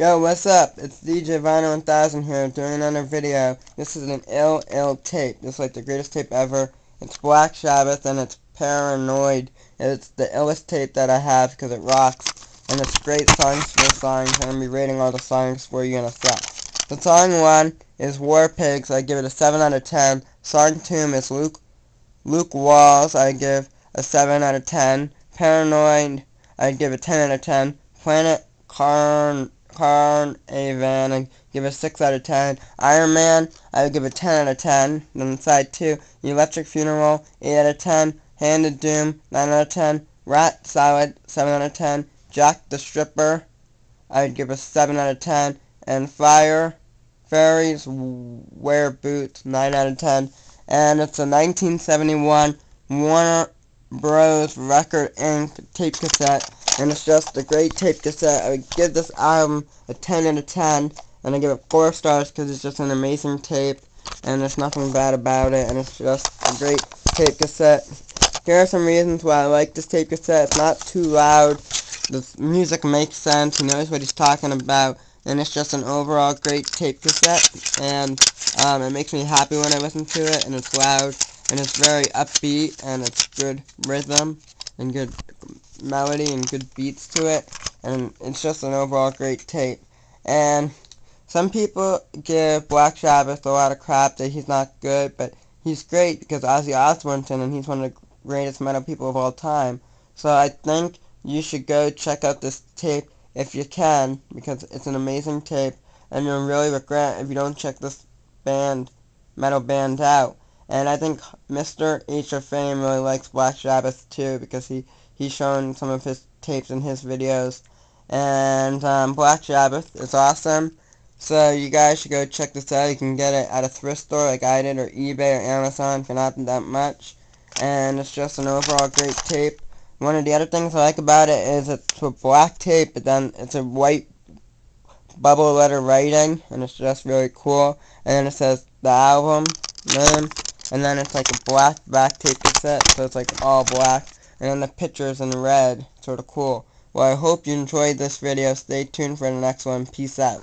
Yo, what's up? It's DJ Vinyl 1000 here doing another video. This is an ill, ill tape. This is like the greatest tape ever. It's Black Sabbath and it's Paranoid. It's the illest tape that I have because it rocks. And it's great songs for songs. I'm going to be rating all the songs for you in a sec. The song 1 is War Pigs. I give it a 7 out of 10. Song 2 is Luke, Luke Walls. I give a 7 out of 10. Paranoid. I give a 10 out of 10. Planet Carn Carn Avan, I give a 6 out of 10. Iron Man, I would give a 10 out of 10. Then side 2, Electric Funeral, 8 out of 10. Hand of Doom, 9 out of 10. Rat Salad, 7 out of 10. Jack the Stripper, I would give a 7 out of 10. And Fire, Fairies, Wear Boots, 9 out of 10. And it's a 1971 Warner Bros. Record Inc. tape cassette and it's just a great tape cassette. I would give this album a 10 out of 10, and I give it 4 stars because it's just an amazing tape, and there's nothing bad about it, and it's just a great tape cassette. Here are some reasons why I like this tape cassette. It's not too loud, the music makes sense, he knows what he's talking about, and it's just an overall great tape cassette, and um, it makes me happy when I listen to it, and it's loud, and it's very upbeat, and it's good rhythm, and good melody and good beats to it, and it's just an overall great tape. And some people give Black Sabbath a lot of crap that he's not good, but he's great because Ozzy Osbourne's in and he's one of the greatest metal people of all time. So I think you should go check out this tape if you can, because it's an amazing tape, and you'll really regret if you don't check this band, metal band out. And I think Mr. H of Fame really likes Black Sabbath too, because he he's shown some of his tapes in his videos. And um, Black Sabbath is awesome. So you guys should go check this out. You can get it at a thrift store like I did, or eBay, or Amazon for not that much. And it's just an overall great tape. One of the other things I like about it is it's a black tape, but then it's a white bubble letter writing, and it's just really cool. And then it says the album name, and then it's like a black back tape cassette, so it's like all black and then the pictures in red. Sort of cool. Well, I hope you enjoyed this video. Stay tuned for the next one. Peace out.